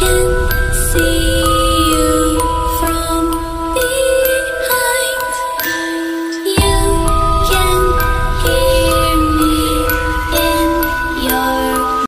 can see.